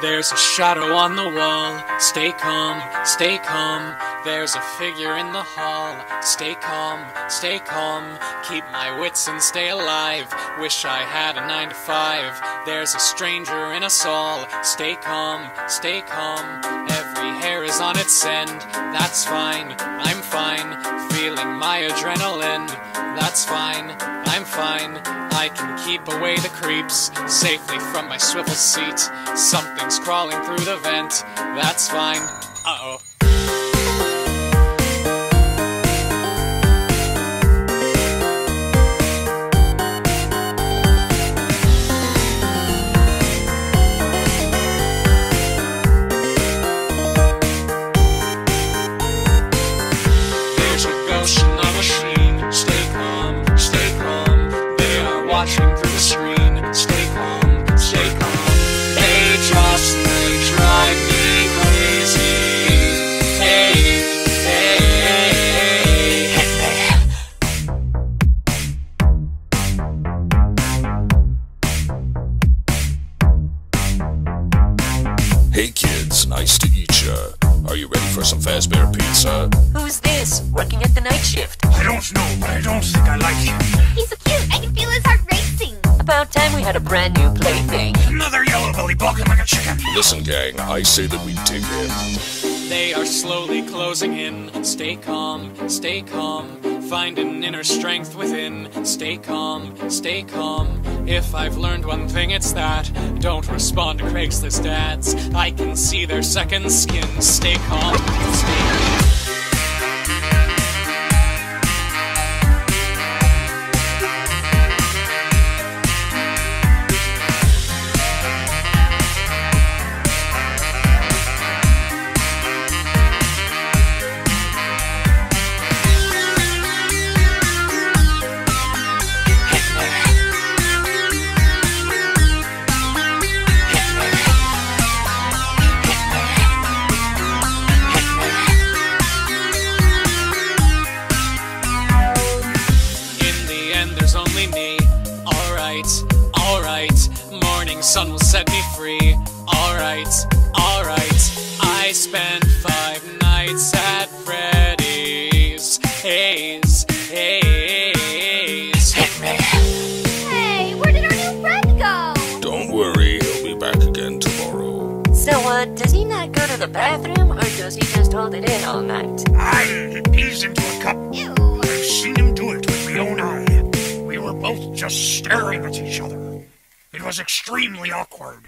There's a shadow on the wall. Stay calm, stay calm. There's a figure in the hall. Stay calm, stay calm. Keep my wits and stay alive. Wish I had a nine to five. There's a stranger in us all. Stay calm, stay calm. Every hair is on its end. That's fine, I'm fine. Feeling my adrenaline. That's fine, I'm fine. I can keep away the creeps safely from my swivel seat. Something's crawling through the vent. That's fine. Uh oh. Are watching the screen. Stay calm, stay calm. They just they drive me crazy. Hey, hey, hey, hey. Hey kids, nice to meet ya. Are you ready for some Fazbear Pizza? Who's this? Working at the night shift. I don't know, but I don't think I like him. Brand new plaything. Another yellow belly balking like a chicken. Listen, gang, I say that we dig in. They are slowly closing in. Stay calm, stay calm. Find an inner strength within. Stay calm, stay calm. If I've learned one thing, it's that don't respond to Craigslist ads. I can see their second skin. Stay calm, stay calm. Alright, alright. Morning sun will set me free. Alright, alright. I spent five nights at Freddy's. Haze, haze. Hit me. Hey, where did our new friend go? Don't worry, he'll be back again tomorrow. So, uh, does he not go to the bathroom, or does he just hold it in all night? I eased into a cup. Ew. I've seen him do it with my own eye. Just staring at each other. It was extremely awkward.